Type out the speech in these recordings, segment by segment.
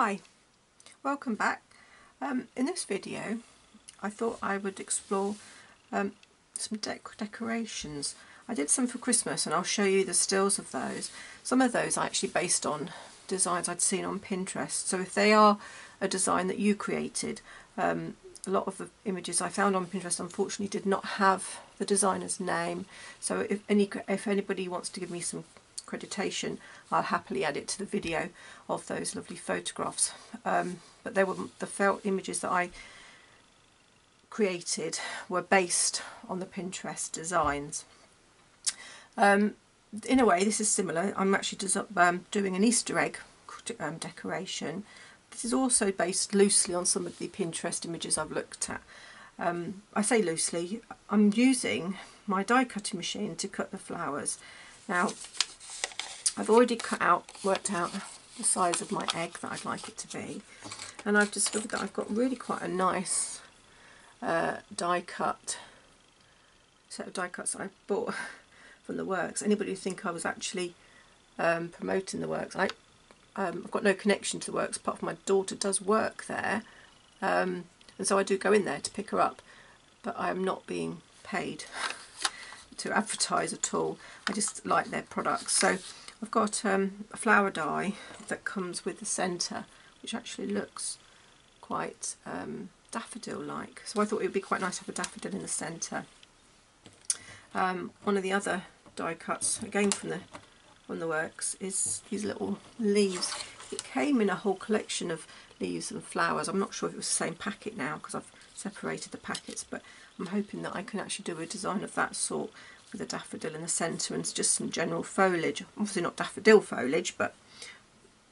Hi, welcome back. Um, in this video I thought I would explore um, some dec decorations. I did some for Christmas and I'll show you the stills of those. Some of those are actually based on designs I'd seen on Pinterest so if they are a design that you created um, a lot of the images I found on Pinterest unfortunately did not have the designer's name so if any if anybody wants to give me some accreditation, I'll happily add it to the video of those lovely photographs. Um, but they were the felt images that I created were based on the Pinterest designs. Um, in a way, this is similar. I'm actually um, doing an Easter egg um, decoration. This is also based loosely on some of the Pinterest images I've looked at. Um, I say loosely, I'm using my die cutting machine to cut the flowers. Now, I've already cut out, worked out the size of my egg that I'd like it to be and I've discovered that I've got really quite a nice uh, die cut set of die cuts I bought from the works. Anybody who think I was actually um, promoting the works, I, um, I've got no connection to the works apart from my daughter does work there um, and so I do go in there to pick her up but I am not being paid to advertise at all. I just like their products. So I've got um, a flower die that comes with the centre which actually looks quite um, daffodil-like. So I thought it would be quite nice to have a daffodil in the centre. Um, one of the other die cuts, again from the from the works, is these little leaves. It came in a whole collection of leaves and flowers. I'm not sure if it was the same packet now because I've separated the packets, but I'm hoping that I can actually do a design of that sort with a daffodil in the centre and just some general foliage. Obviously not daffodil foliage, but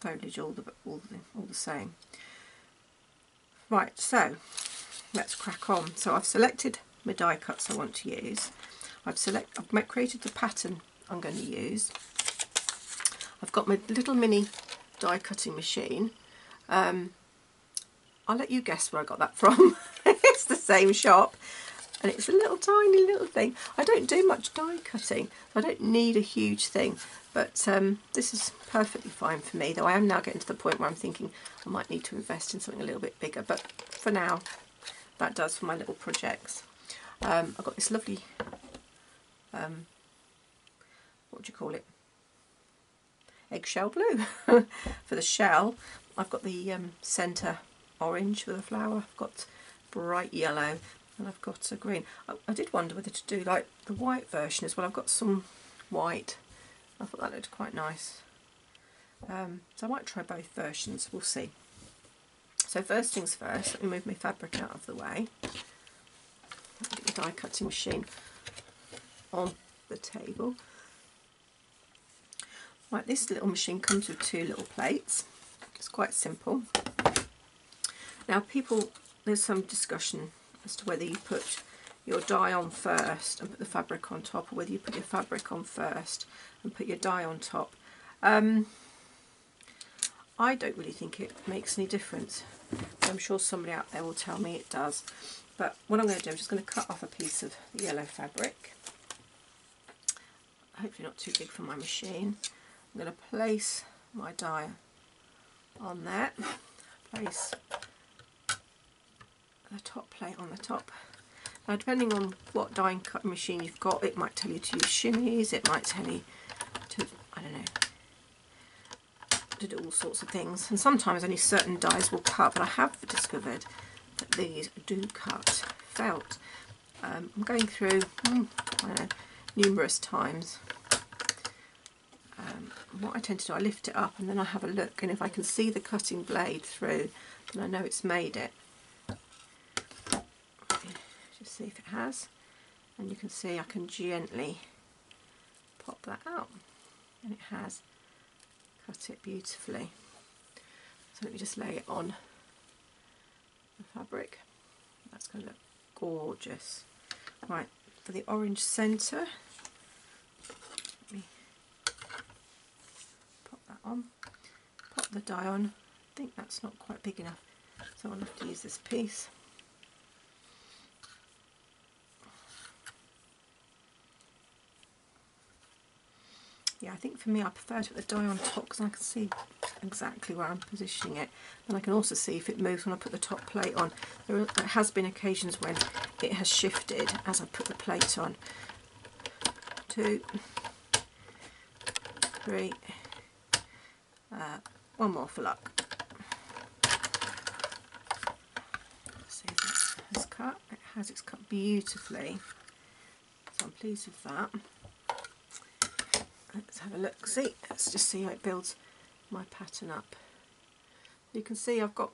foliage all the all the, all the same. Right, so let's crack on. So I've selected my die cuts I want to use. I've select I've created the pattern I'm going to use. I've got my little mini die cutting machine. Um, I'll let you guess where I got that from. it's the same shop and it's a little tiny little thing. I don't do much die cutting, I don't need a huge thing, but um, this is perfectly fine for me, though. I am now getting to the point where I'm thinking I might need to invest in something a little bit bigger, but for now that does for my little projects. Um, I've got this lovely, um, what do you call it, eggshell blue for the shell. I've got the um, centre orange for the flower, I've got bright yellow and I've got a green. I, I, did wonder whether to do like the white version as well. I've got some white. I thought that looked quite nice. Um, so I might try both versions, we'll see. So first things first, let me move my fabric out of the way. Get the die cutting machine on the table. Right, this little machine comes with two little plates. It's quite simple. Now people, there's some discussion as to whether you put your die on first and put the fabric on top or whether you put your fabric on first and put your die on top. Um, I don't really think it makes any difference. I'm sure somebody out there will tell me it does. But what I'm going to do, I'm just going to cut off a piece of the yellow fabric. Hopefully not too big for my machine. I'm going to place my die on that. Place the top plate on the top. Now depending on what die-cutting machine you've got, it might tell you to use shimmies, it might tell you to, I don't know, to do all sorts of things. And sometimes only certain dies will cut, but I have discovered that these do cut felt. Um, I'm going through, mm, know, numerous times. Um, what I tend to do, I lift it up and then I have a look, and if I can see the cutting blade through, then I know it's made it. See if it has, and you can see I can gently pop that out, and it has cut it beautifully. So let me just lay it on the fabric. That's going to look gorgeous. Right, for the orange centre, let me pop that on, pop the die on. I think that's not quite big enough, so I'll have to use this piece. Yeah, I think for me I prefer to put the die on top because I can see exactly where I'm positioning it and I can also see if it moves when I put the top plate on. There has been occasions when it has shifted as I put the plate on. Two, three, uh, one more for luck. it has cut. It has, it's cut beautifully. So I'm pleased with that. Let's have a look. See, let's just see how it builds my pattern up. You can see I've got,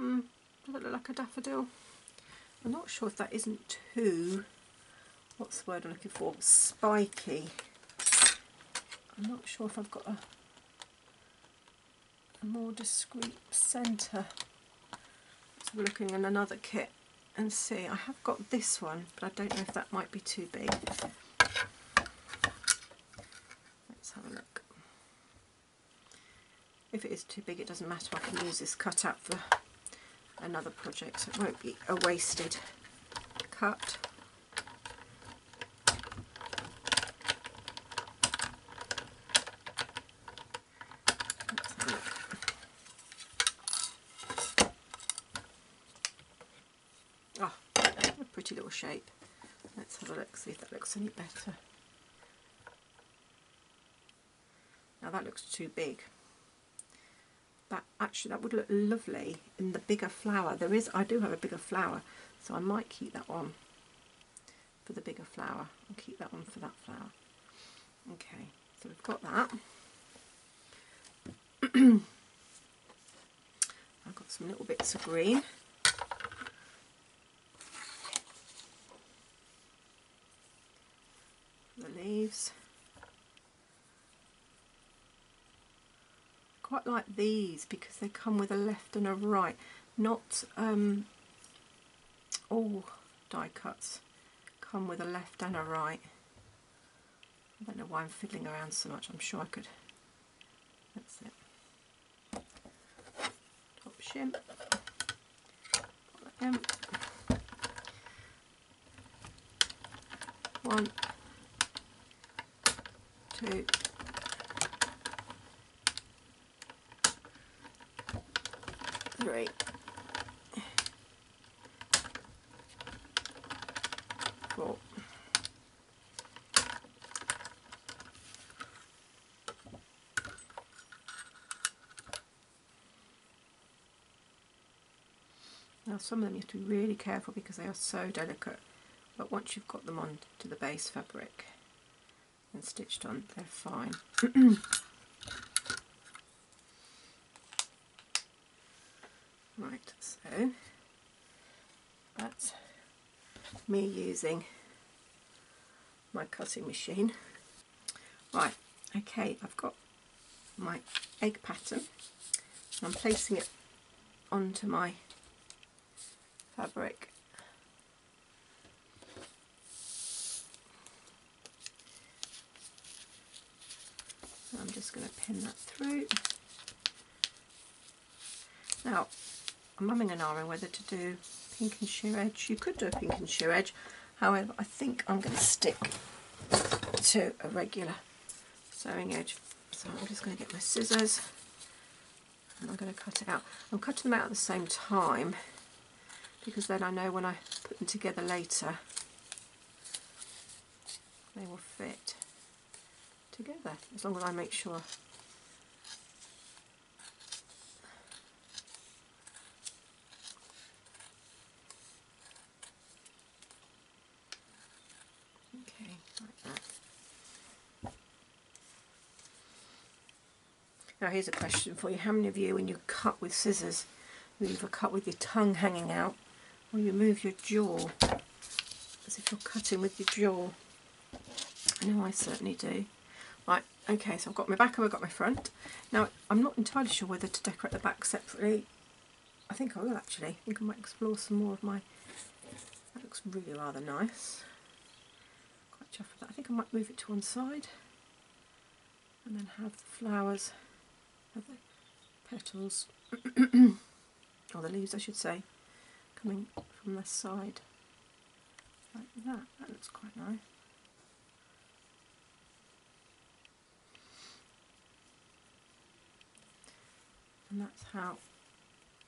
mm, does it look like a daffodil? I'm not sure if that isn't too, what's the word I'm looking for, spiky. I'm not sure if I've got a, a more discreet centre. So we're looking in another kit and see. I have got this one, but I don't know if that might be too big. If it is too big it doesn't matter, I can use this cut out for another project so it won't be a wasted cut. Oh, a pretty little shape. Let's have a look, see if that looks any better. Now that looks too big actually that would look lovely in the bigger flower. There is, I do have a bigger flower, so I might keep that one for the bigger flower. I'll keep that one for that flower. Okay, so we've got that. I've got some little bits of green. The leaves. quite like these because they come with a left and a right, not um, all die cuts come with a left and a right. I don't know why I'm fiddling around so much, I'm sure I could. That's it. Top shim. One, two, three. Four. Now some of them you have to be really careful because they are so delicate but once you've got them on to the base fabric and stitched on they're fine. Right, so that's me using my cutting machine. Right, okay, I've got my egg pattern. I'm placing it onto my fabric. I'm just going to pin that through. Now, I'm umming and ahhing whether to do pinking shear edge. You could do a pinking shear edge, however I think I'm going to stick to a regular sewing edge. So I'm just going to get my scissors and I'm going to cut it out. I'm cutting them out at the same time because then I know when I put them together later they will fit together as long as I make sure. Okay right Now here's a question for you. How many of you, when you cut with scissors, you either cut with your tongue hanging out or you move your jaw as if you're cutting with your jaw? I know I certainly do. Right, okay, so I've got my back and I've got my front. Now, I'm not entirely sure whether to decorate the back separately. I think I will actually. I think I might explore some more of my... That looks really rather nice. Quite chuffed with that. I think I might move it to one side and then have the flowers have the petals, or the leaves I should say, coming from the side like that. That looks quite nice. and that's how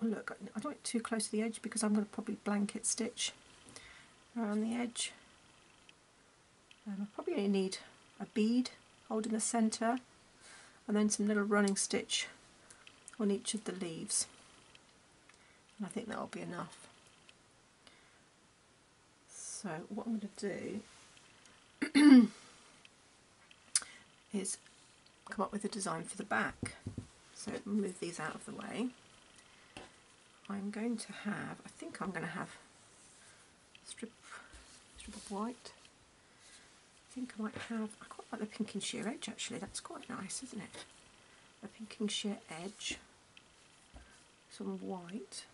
oh look I don't want too close to the edge because I'm going to probably blanket stitch around the edge um, I probably only need a bead holding the centre and then some little running stitch on each of the leaves and I think that'll be enough so what I'm going to do is come up with a design for the back. So move these out of the way. I'm going to have I think I'm going to have a strip, strip of white. I think I might have, I quite like the pinking shear edge actually, that's quite nice isn't it? A pinking shear edge, some white,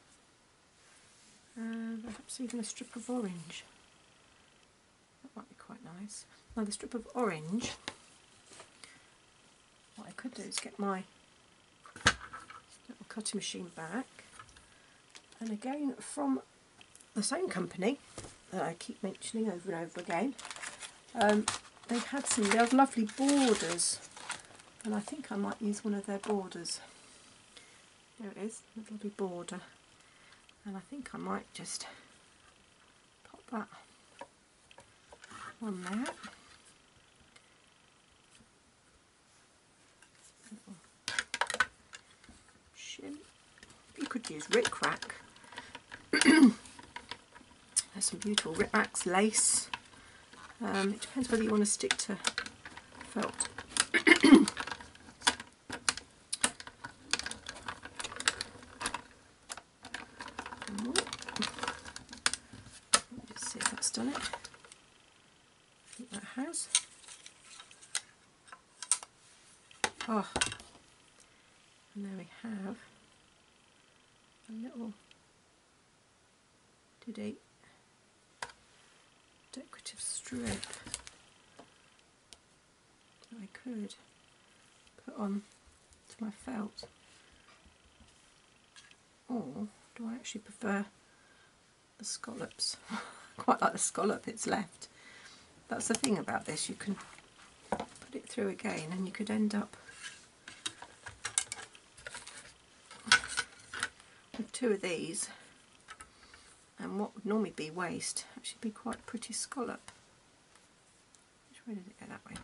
and perhaps even a strip of orange. Quite nice. Now the strip of orange, what I could do is get my little cutting machine back and again from the same company that I keep mentioning over and over again um, they had some they have lovely borders and I think I might use one of their borders. There it is, a lovely border. And I think I might just pop that on. Shim. You could use rickrack. There's some beautiful rickracks, lace. Um, it depends whether you want to stick to felt. Let's see if that's done it. I think that has. Oh, and there we have a little diddy decorative strip. I could put on to my felt. Or do I actually prefer the scallops? Quite like the scallop it's left. That's the thing about this you can put it through again and you could end up with two of these and what would normally be waste actually be quite a pretty scallop. Which way did it go that way?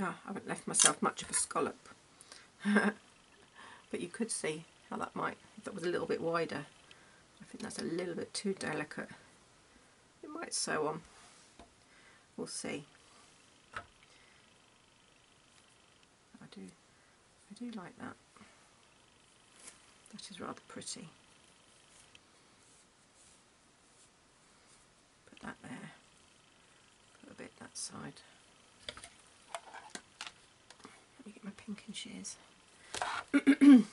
Oh, I haven't left myself scallop. but you could see how that might, if that was a little bit wider. I think that's a little bit too delicate. It might sew on. We'll see. I do, I do like that. That is rather pretty. Put that there. Put a bit that side. Pumpkin shears.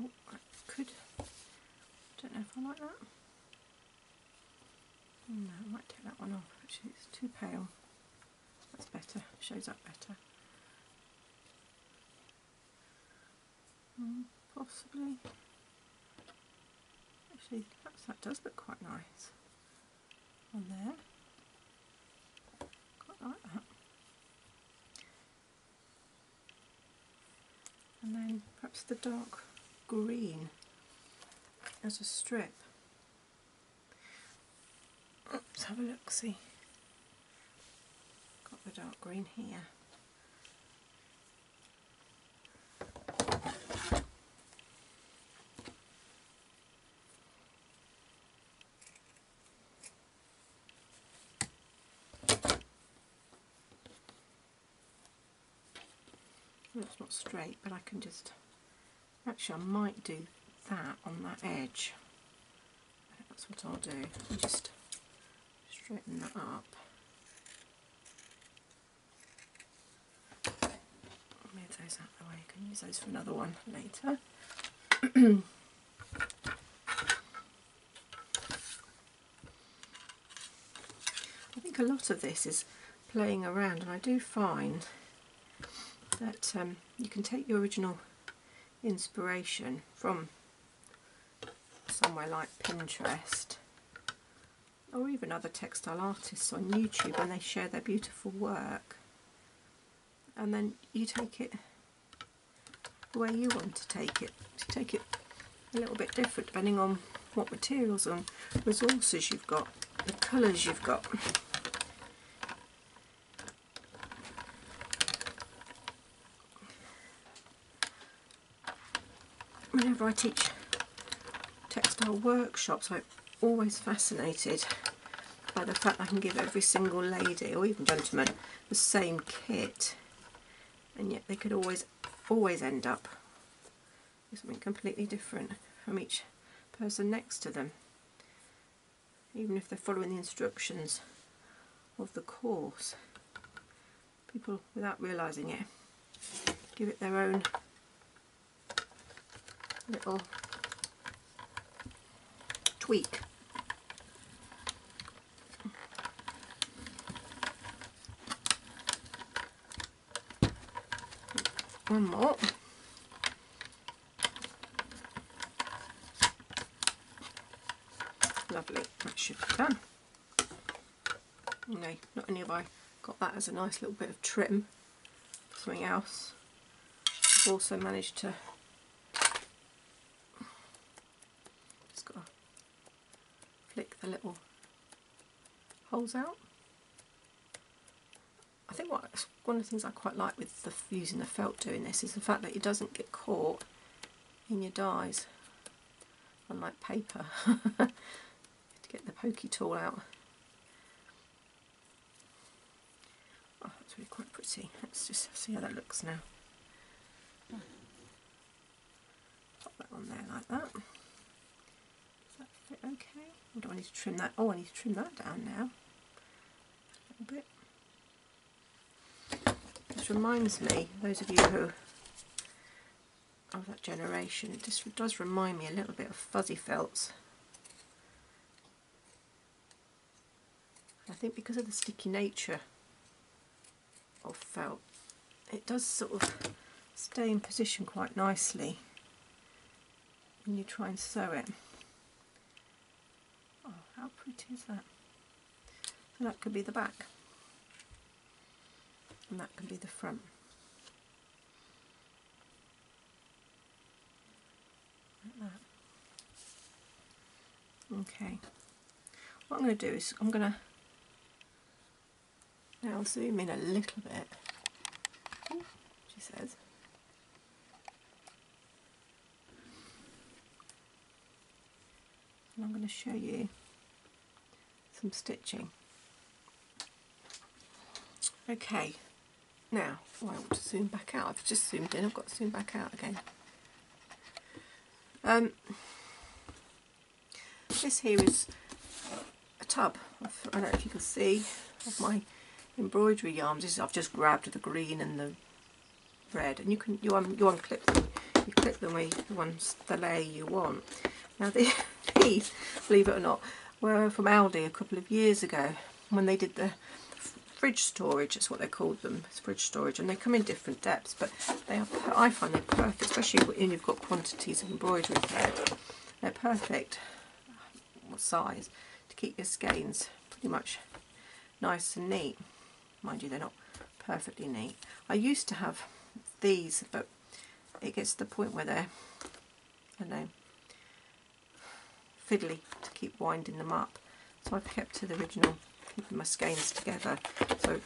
Oh, I could. Don't know if I like that. No, I might take that one off, actually it's too pale. That's better, shows up better. Mm, possibly. Actually, perhaps that does look quite nice on there. Quite like that. And then perhaps the dark green as a strip. Let's have a look, see a dark green here. That's not straight, but I can just... Actually, I might do that on that edge. That's what I'll do. Just straighten that up. Those out of the way. You can use those for another one later. I think a lot of this is playing around and I do find that um, you can take your original inspiration from somewhere like Pinterest or even other textile artists on YouTube when they share their beautiful work and then you take it the way you want to take it. To take it a little bit different depending on what materials and resources you've got, the colours you've got. Whenever I teach textile workshops I'm always fascinated by the fact I can give every single lady or even gentleman the same kit and yet they could always always end up with something completely different from each person next to them even if they're following the instructions of the course. People without realising it give it their own little tweak one more. Lovely, that should be done. No, not only have I got that as a nice little bit of trim. Something else, I've also managed to just got to flick the little holes out think what one of the things I quite like with the, using the felt doing this is the fact that it doesn't get caught in your dies, unlike paper. to get the pokey tool out. Oh, that's really quite pretty. Let's just see how that looks now. Pop that on there like that. Does that fit okay? Or do I need to trim that? Oh, I need to trim that down now. A little bit reminds me, those of you who of that generation, it just does remind me a little bit of fuzzy felts. I think because of the sticky nature of felt, it does sort of stay in position quite nicely when you try and sew it. Oh, how pretty is that? So that could be the back and that can be the front. Okay. What I'm going to do is I'm going to now zoom in a little bit. she says. And I'm going to show you some stitching. Okay, now, oh, I want to zoom back out. I've just zoomed in, I've got to zoom back out again. Um, this here is a tub. Of, I don't know if you can see of my embroidery yarns. This I've just grabbed the green and the red, and you can you un, you unclip them. You clip them with the ones the layer you want. Now these, believe it or not, were from Aldi a couple of years ago when they did the fridge storage, that's what they called them it's fridge storage and they come in different depths but they are I find they're perfect especially when you've got quantities of embroidery thread they're perfect uh, what size to keep your skeins pretty much nice and neat. Mind you they're not perfectly neat. I used to have these but it gets to the point where they're I don't know fiddly to keep winding them up. So I've kept to the original my skeins together. So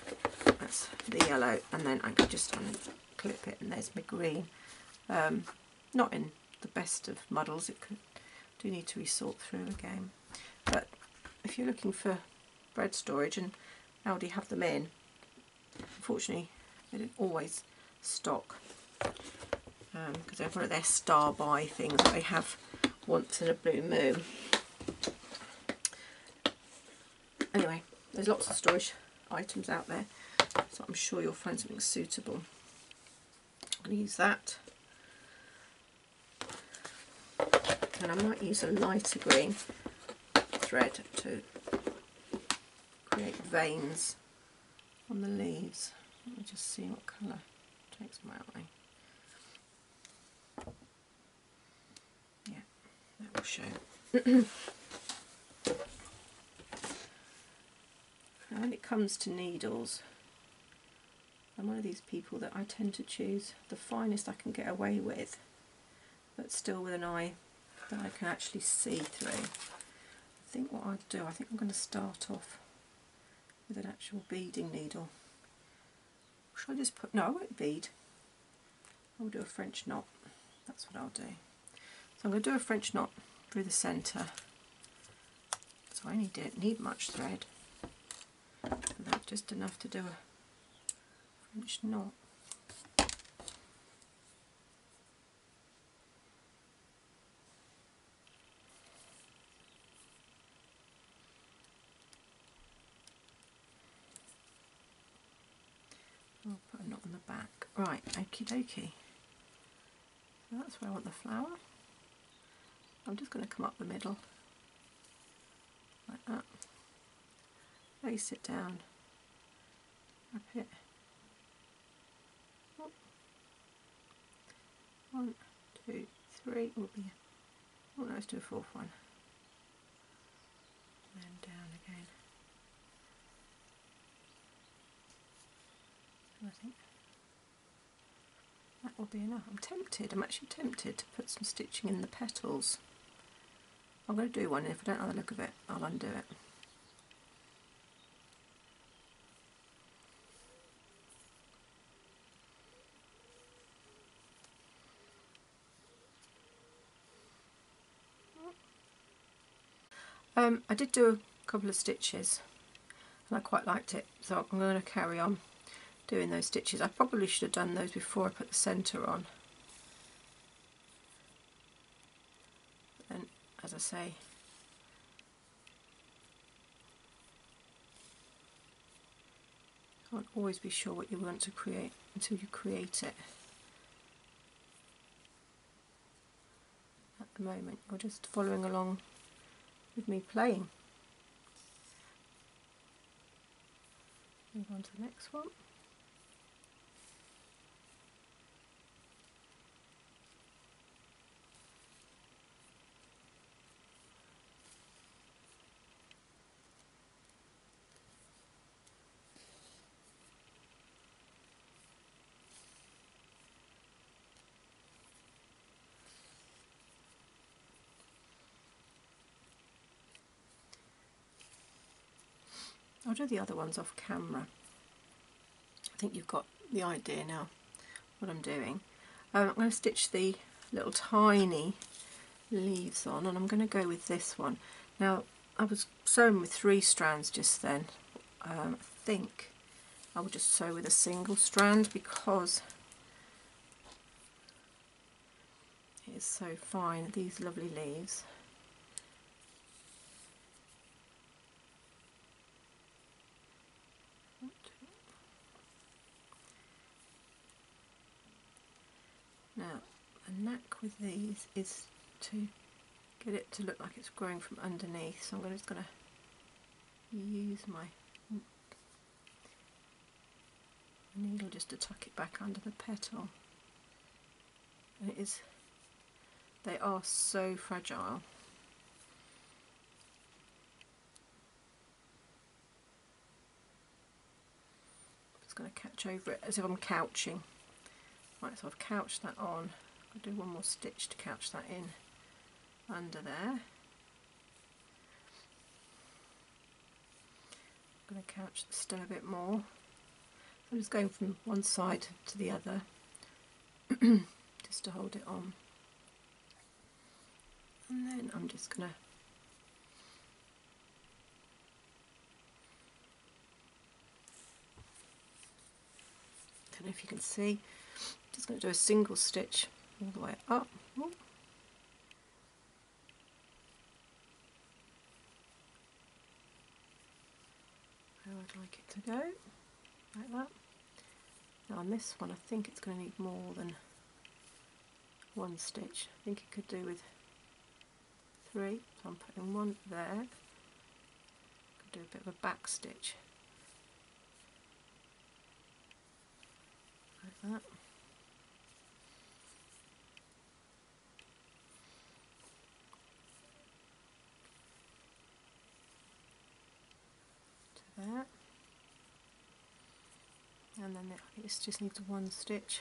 that's the yellow and then I can just unclip it and there's my green. Um, not in the best of muddles, it could do need to be sort through again. But if you're looking for bread storage and Aldi have them in, unfortunately they don't always stock because they're one of their star buy things that they have once in a blue moon. There's lots of storage items out there, so I'm sure you'll find something suitable. I'm going to use that. And I might use a lighter green thread to create veins on the leaves. Let me just see what colour takes my eye. Yeah, that will show. when it comes to needles, I'm one of these people that I tend to choose the finest I can get away with, but still with an eye that I can actually see through. I think what I'll do, I think I'm going to start off with an actual beading needle. Should I just put, no I won't bead, I'll do a French knot, that's what I'll do. So I'm going to do a French knot through the centre, so I only need much thread, that just enough to do a French knot. I'll put a knot on the back. Right, okie dokie. So that's where I want the flower. I'm just going to come up the middle, like that. Place it down, wrap it. One, two, three will be, oh no, let's do a fourth one. And then down again. I think that will be enough. I'm tempted, I'm actually tempted to put some stitching in the petals. I'm going to do one, and if I don't like the look of it, I'll undo it. Um, I did do a couple of stitches and I quite liked it so I'm going to carry on doing those stitches. I probably should have done those before I put the centre on. And as I say, can't always be sure what you want to create until you create it. At the moment you're just following along with me playing. Move on to the next one. I'll do the other ones off camera. I think you've got the idea now what I'm doing. Um, I'm going to stitch the little tiny leaves on and I'm going to go with this one. Now I was sewing with three strands just then. Um, I think I will just sew with a single strand because it is so fine, these lovely leaves. Now, the knack with these is to get it to look like it's growing from underneath, so I'm just going to use my needle just to tuck it back under the petal. And it is, they are so fragile. Just going to catch over it as if I'm couching. Right, so I've couched that on. I'll do one more stitch to catch that in under there. I'm going to couch the stem a bit more. I'm just going from one side to the other just to hold it on. And then I'm just going to I don't know if you can see I'm just going to do a single stitch all the way up. Ooh. Where I'd like it to go, like that. Now on this one I think it's going to need more than one stitch. I think it could do with three, so I'm putting one there. Could do a bit of a back stitch. Like that. To there. And then this just needs one stitch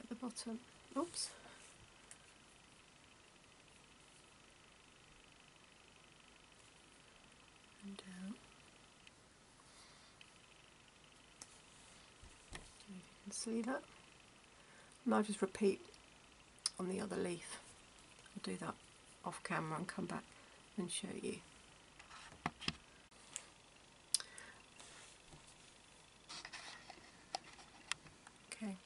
at the bottom. Oops. And down. You can see that. And I'll just repeat on the other leaf. I'll do that off camera and come back and show you. Okay.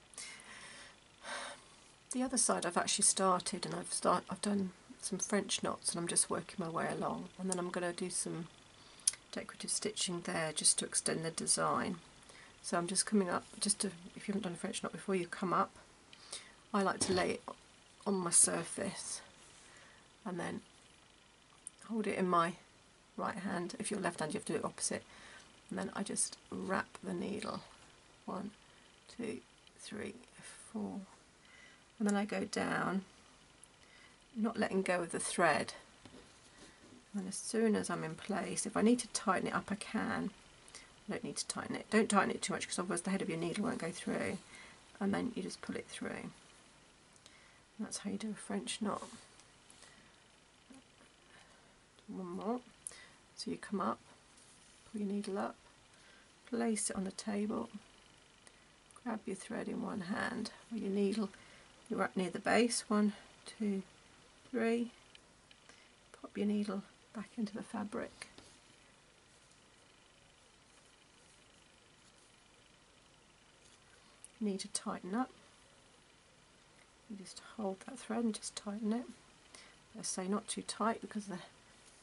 The other side I've actually started and I've start I've done some French knots and I'm just working my way along and then I'm going to do some decorative stitching there just to extend the design. So I'm just coming up, just to, if you haven't done a French knot before you come up, I like to lay it on my surface and then hold it in my right hand. If you're left hand you have to do it opposite. And then I just wrap the needle. One, two, three, four. And then I go down, not letting go of the thread. And as soon as I'm in place, if I need to tighten it up I can. I don't need to tighten it. Don't tighten it too much because otherwise the head of your needle won't go through. And then you just pull it through. And that's how you do a French knot. One more. So you come up, pull your needle up, place it on the table, grab your thread in one hand, or your needle, you're up near the base, one, two, three, pop your needle back into the fabric. You need to tighten up. You just hold that thread and just tighten it. I say not too tight because the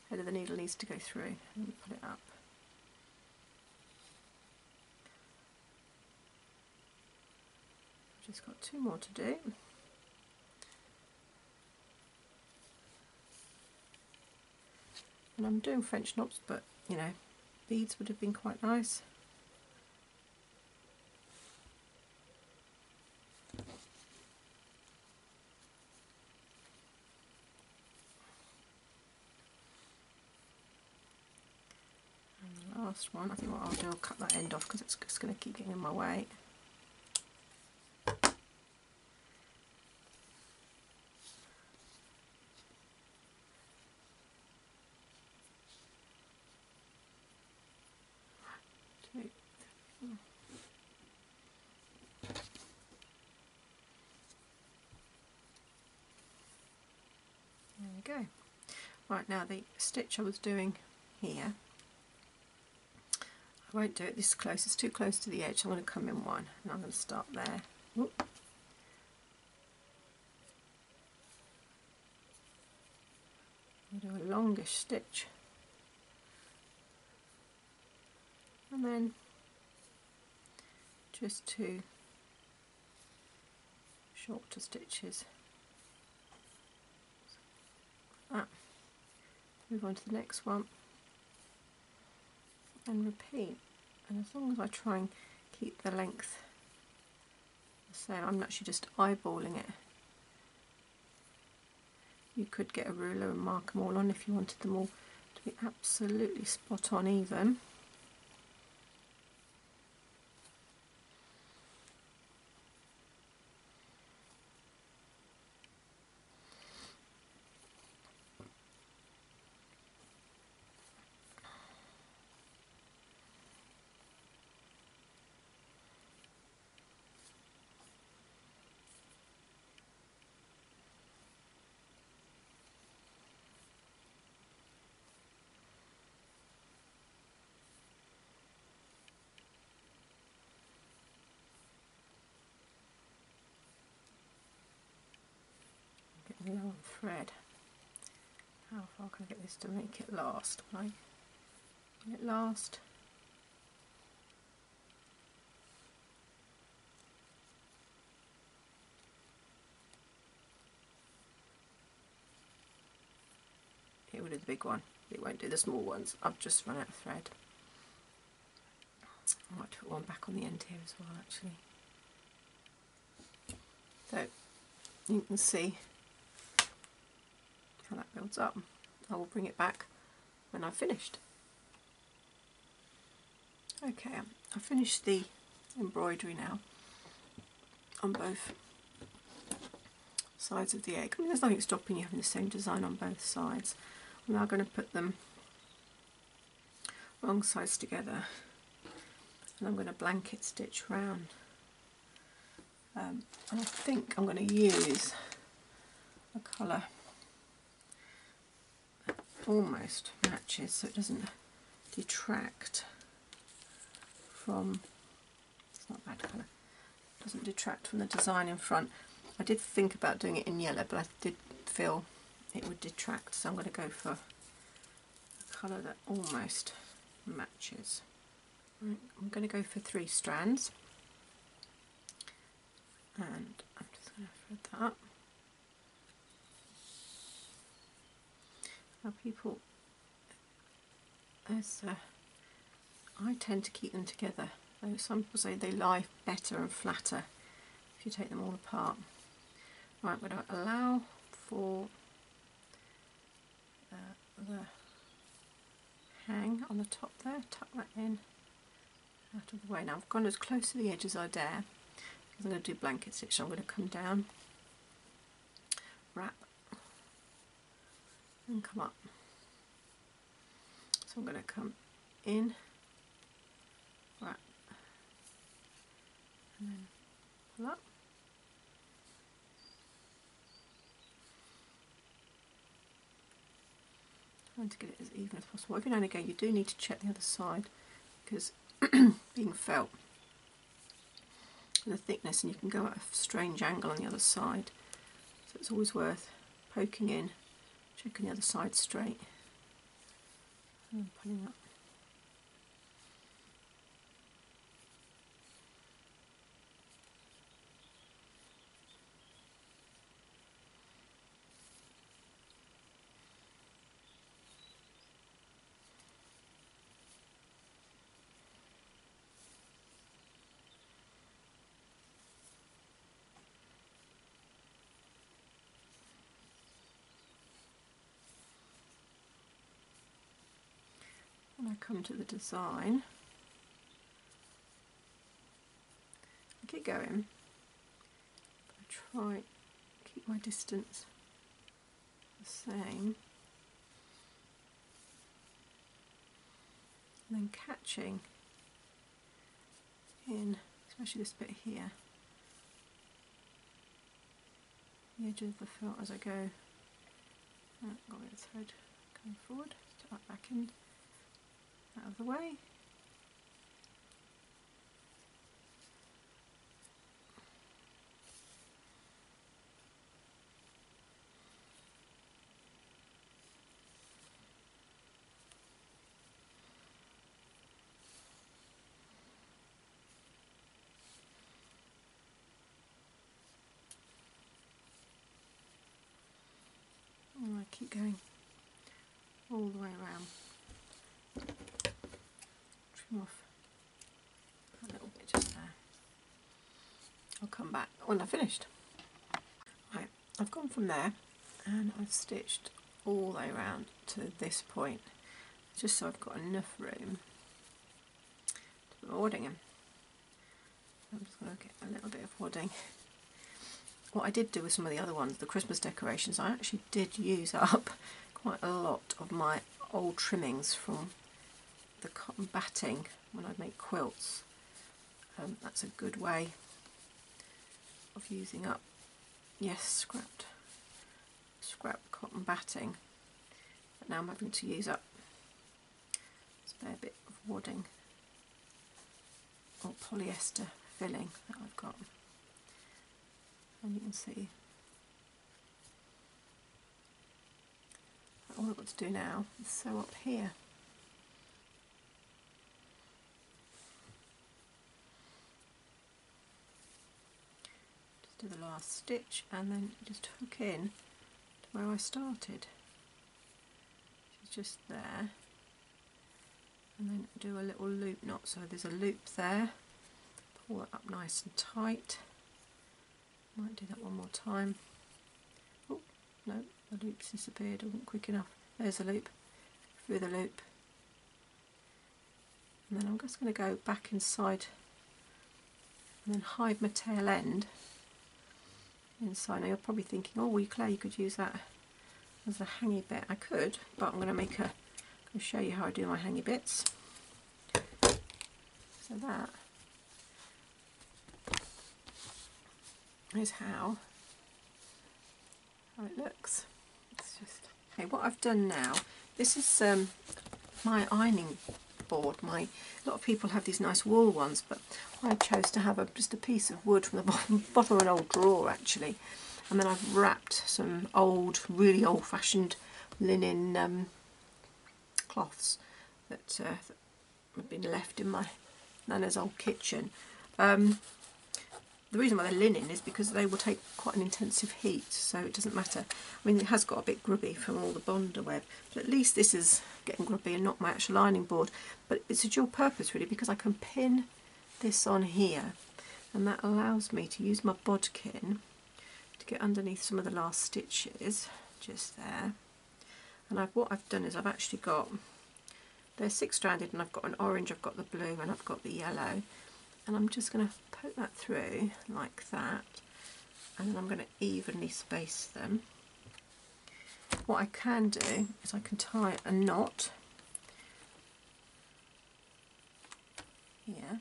head of the needle needs to go through and pull it up. Just got two more to do. And I'm doing French knots, but you know, beads would have been quite nice. And the last one, I think what I'll do, I'll cut that end off because it's just going to keep getting in my way. go. Right now the stitch I was doing here, I won't do it this close, it's too close to the edge, I'm going to come in one and I'm going to start there. Whoop. do a longish stitch and then just two shorter stitches that. Move on to the next one and repeat. And as long as I try and keep the length the same, I'm actually just eyeballing it. You could get a ruler and mark them all on if you wanted them all to be absolutely spot on even. On thread. How far can I get this to make it last? Will it last? It will do the big one. It won't do the small ones. I've just run out of thread. I might put one back on the end here as well actually. So you can see how that builds up. I will bring it back when I've finished. Okay, I've finished the embroidery now on both sides of the egg. I mean, there's nothing stopping you having the same design on both sides. I'm now going to put them wrong sides together and I'm going to blanket stitch round um, and I think I'm going to use a colour almost matches so it doesn't detract from it's not bad colour doesn't detract from the design in front I did think about doing it in yellow but I did feel it would detract so I'm going to go for a colour that almost matches I'm going to go for three strands and I'm just going to thread that up. Now people, as uh, I tend to keep them together. Though some people say they lie better and flatter if you take them all apart. Right, I'm going to allow for uh, the hang on the top there, tuck that in out of the way. Now I've gone as close to the edge as I dare I'm going to do blanket stitch, so I'm going to come down, wrap, and come up. So I'm going to come in, wrap, and then pull up. Trying to get it as even as possible. Every now and again you do need to check the other side because being felt the thickness and you can go at a strange angle on the other side. So it's always worth poking in, checking the other side straight and pulling up. Come to the design, I keep going, I try keep my distance the same, and then catching in, especially this bit here, the edge of the felt as I go. Oh, got a thread coming forward, tuck back in out of the way. Keep going all the way around off a little bit just there. I'll come back when I've finished. Right, I've gone from there and I've stitched all the way around to this point just so I've got enough room to put wadding in. I'm just going to get a little bit of wadding. What I did do with some of the other ones, the Christmas decorations, I actually did use up quite a lot of my old trimmings from the cotton batting when I make quilts. Um, that's a good way of using up, yes, scrapped, scrap cotton batting. But now I'm having to use up a spare bit of wadding or polyester filling that I've got. And you can see all I've got to do now is sew up here. Do the last stitch and then just hook in to where I started. She's just there. And then do a little loop knot. So there's a loop there. Pull it up nice and tight. Might do that one more time. Oh, no, the loop's disappeared. I wasn't quick enough. There's a loop. Through the loop. And then I'm just going to go back inside and then hide my tail end inside. Now you're probably thinking, oh, well, Claire, you could use that as a hangy bit. I could, but I'm going to make a, to show you how I do my hangy bits. So that is how, how it looks. It's just okay. What I've done now, this is um, my ironing board. My a lot of people have these nice wool ones, but I chose to have a, just a piece of wood from the bottom, bottom of an old drawer actually, and then I've wrapped some old, really old-fashioned linen um, cloths that, uh, that have been left in my nana's old kitchen. Um, the reason why they're linen is because they will take quite an intensive heat, so it doesn't matter. I mean, it has got a bit grubby from all the Bondaweb, but at least this is getting grubby and not my actual lining board. But it's a dual purpose really because I can pin this on here, and that allows me to use my bodkin to get underneath some of the last stitches, just there. And I've, what I've done is I've actually got, they're six stranded and I've got an orange, I've got the blue and I've got the yellow and I'm just going to poke that through like that and then I'm going to evenly space them. What I can do is I can tie a knot here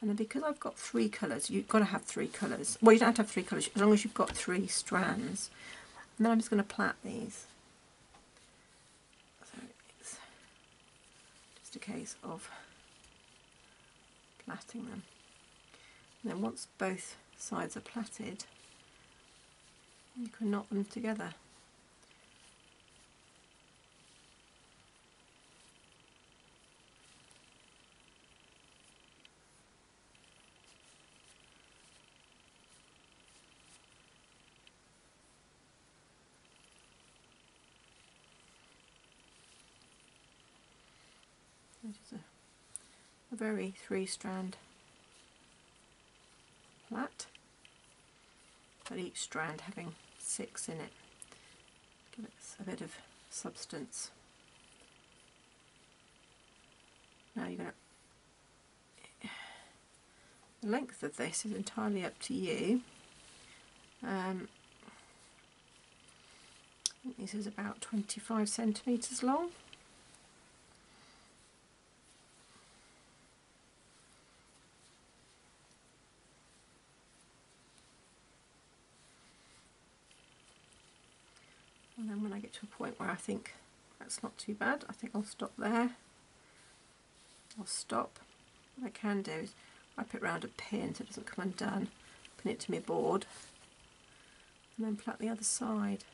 and then because I've got three colours, you've got to have three colours. Well, you don't have to have three colours, as long as you've got three strands. And then I'm just going to plait these. So it's just a case of plaiting them. And then once both sides are plaited, you can knot them together. a very three strand plait, but each strand having six in it. Give it a bit of substance. Now you're going to the length of this is entirely up to you. Um, this is about 25 centimetres long. to a point where I think that's not too bad. I think I'll stop there. I'll stop. What I can do is wrap it around a pin so it doesn't come undone, pin it to my board, and then plait the other side.